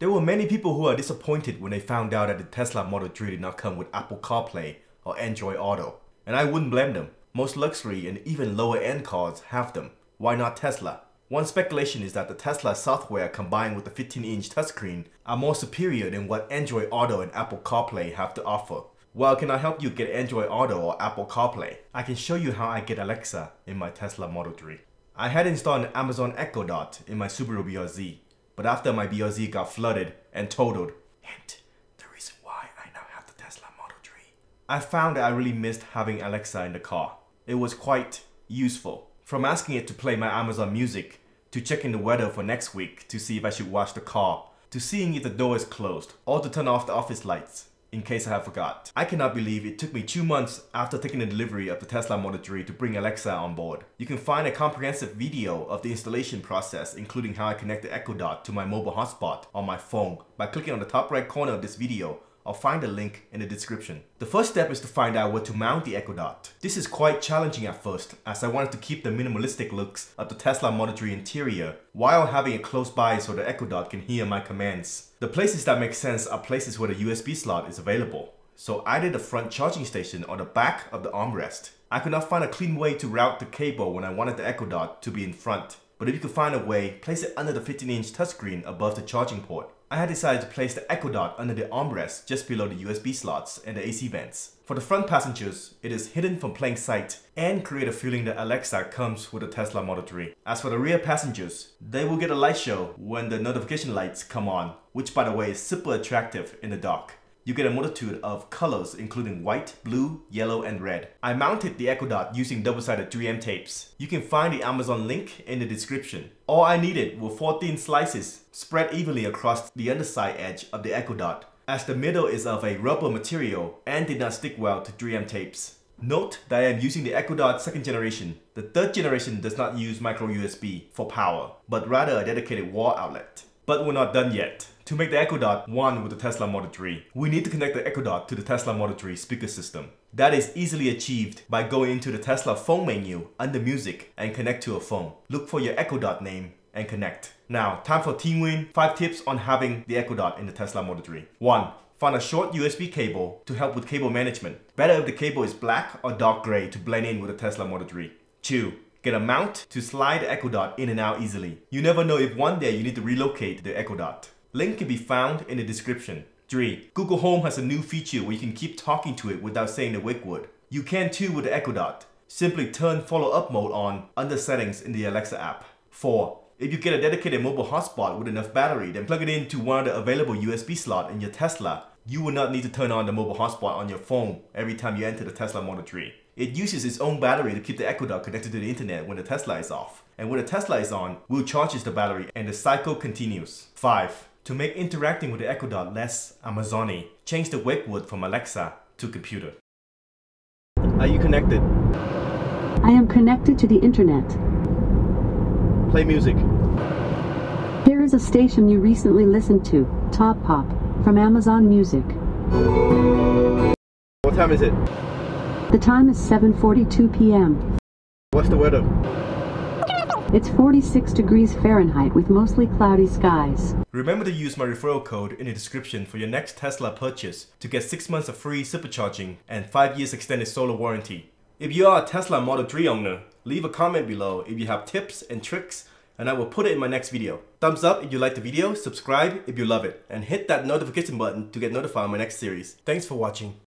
There were many people who are disappointed when they found out that the Tesla Model 3 did not come with Apple CarPlay or Android Auto. And I wouldn't blame them. Most luxury and even lower end cars have them. Why not Tesla? One speculation is that the Tesla software combined with the 15-inch touchscreen are more superior than what Android Auto and Apple CarPlay have to offer. Well, can I help you get Android Auto or Apple CarPlay? I can show you how I get Alexa in my Tesla Model 3. I had installed an Amazon Echo Dot in my Subaru BRZ, but after my BRZ got flooded and totaled, hint, the reason why I now have the Tesla Model 3, I found that I really missed having Alexa in the car. It was quite useful. From asking it to play my Amazon Music to checking the weather for next week to see if I should wash the car, to seeing if the door is closed, or to turn off the office lights in case I have forgot. I cannot believe it took me two months after taking the delivery of the Tesla Model 3 to bring Alexa on board. You can find a comprehensive video of the installation process including how I connect the Echo Dot to my mobile hotspot on my phone by clicking on the top right corner of this video I'll find a link in the description. The first step is to find out where to mount the Echo Dot. This is quite challenging at first as I wanted to keep the minimalistic looks of the Tesla Model 3 interior while having it close by so the Echo Dot can hear my commands. The places that make sense are places where the USB slot is available. So either the front charging station or the back of the armrest. I could not find a clean way to route the cable when I wanted the Echo Dot to be in front. But if you could find a way, place it under the 15-inch touchscreen above the charging port. I had decided to place the Echo Dot under the armrest just below the USB slots and the AC vents. For the front passengers, it is hidden from plain sight and create a feeling that Alexa comes with the Tesla Model 3. As for the rear passengers, they will get a light show when the notification lights come on, which by the way is super attractive in the dark you get a multitude of colors including white, blue, yellow, and red. I mounted the Echo Dot using double-sided 3M tapes. You can find the Amazon link in the description. All I needed were 14 slices spread evenly across the underside edge of the Echo Dot as the middle is of a rubber material and did not stick well to 3M tapes. Note that I am using the Echo Dot second generation. The third generation does not use micro USB for power, but rather a dedicated wall outlet. But we're not done yet. To make the Echo Dot one with the Tesla Model 3, we need to connect the Echo Dot to the Tesla Model 3 speaker system. That is easily achieved by going into the Tesla phone menu under music and connect to a phone. Look for your Echo Dot name and connect. Now, time for TeeWin 5 tips on having the Echo Dot in the Tesla Model 3. 1. Find a short USB cable to help with cable management. Better if the cable is black or dark gray to blend in with the Tesla Model 3. 2. Get a mount to slide the Echo Dot in and out easily. You never know if one day you need to relocate the Echo Dot. Link can be found in the description. 3. Google Home has a new feature where you can keep talking to it without saying the wake word. You can too with the Echo Dot. Simply turn follow up mode on under settings in the Alexa app. 4. If you get a dedicated mobile hotspot with enough battery, then plug it into one of the available USB slot in your Tesla. You will not need to turn on the mobile hotspot on your phone every time you enter the Tesla Model 3. It uses its own battery to keep the Echo Dot connected to the internet when the Tesla is off. And when the Tesla is on, we'll charges the battery and the cycle continues. 5. To make interacting with the Echo Dot less Amazon-y, change the wake word from Alexa to computer. Are you connected? I am connected to the internet. Play music. Here is a station you recently listened to, Top Pop, from Amazon Music. What time is it? The time is 7.42 p.m. What's the weather? It's 46 degrees Fahrenheit with mostly cloudy skies. Remember to use my referral code in the description for your next Tesla purchase to get 6 months of free supercharging and 5 years extended solar warranty. If you are a Tesla Model 3 owner, leave a comment below if you have tips and tricks and I will put it in my next video. Thumbs up if you like the video, subscribe if you love it, and hit that notification button to get notified on my next series. Thanks for watching.